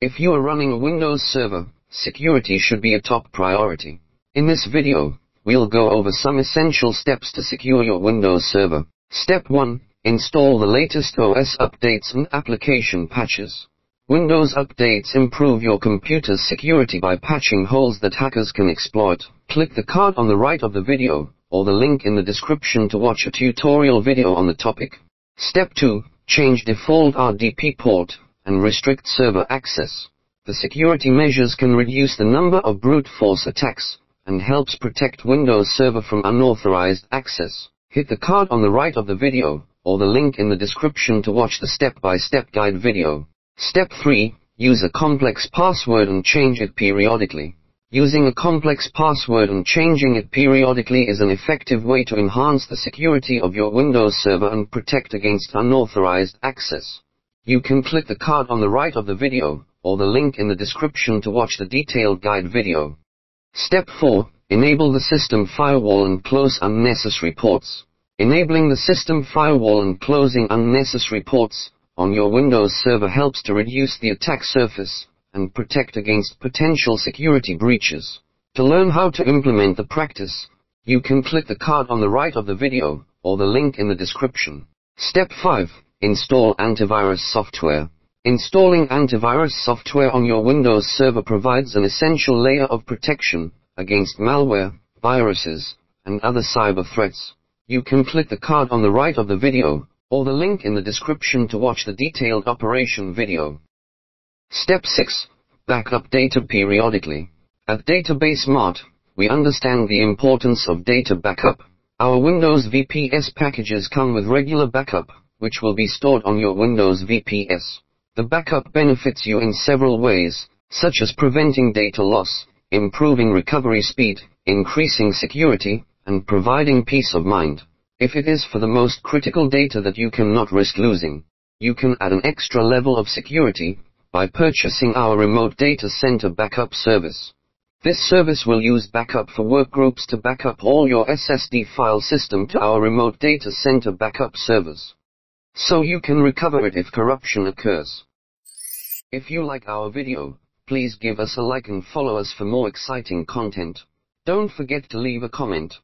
If you are running a Windows server, security should be a top priority. In this video, we'll go over some essential steps to secure your Windows server. Step 1. Install the latest OS updates and application patches. Windows updates improve your computer's security by patching holes that hackers can exploit. Click the card on the right of the video, or the link in the description to watch a tutorial video on the topic. Step 2. Change default RDP port and restrict server access. The security measures can reduce the number of brute force attacks and helps protect Windows Server from unauthorized access. Hit the card on the right of the video or the link in the description to watch the step-by-step -step guide video. Step 3. Use a complex password and change it periodically. Using a complex password and changing it periodically is an effective way to enhance the security of your Windows Server and protect against unauthorized access. You can click the card on the right of the video, or the link in the description to watch the detailed guide video. Step 4. Enable the system firewall and close unnecessary ports. Enabling the system firewall and closing unnecessary ports on your Windows server helps to reduce the attack surface and protect against potential security breaches. To learn how to implement the practice, you can click the card on the right of the video or the link in the description. Step 5. Install antivirus software. Installing antivirus software on your Windows server provides an essential layer of protection against malware, viruses, and other cyber threats. You can click the card on the right of the video, or the link in the description to watch the detailed operation video. Step 6. Backup data periodically. At Database Mart, we understand the importance of data backup. Our Windows VPS packages come with regular backup, which will be stored on your Windows VPS. The backup benefits you in several ways, such as preventing data loss, improving recovery speed, increasing security, and providing peace of mind. If it is for the most critical data that you cannot risk losing, you can add an extra level of security by purchasing our remote data center backup service. This service will use backup for workgroups to backup all your SSD file system to our remote data center backup servers so you can recover it if corruption occurs. If you like our video, please give us a like and follow us for more exciting content. Don't forget to leave a comment.